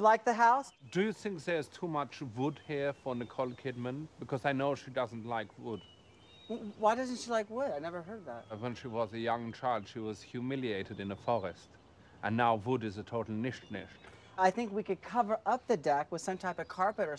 Like the house? Do you think there's too much wood here for Nicole Kidman? Because I know she doesn't like wood. Why doesn't she like wood? I never heard that. Uh, when she was a young child, she was humiliated in a forest. And now wood is a total nish nish. I think we could cover up the deck with some type of carpet or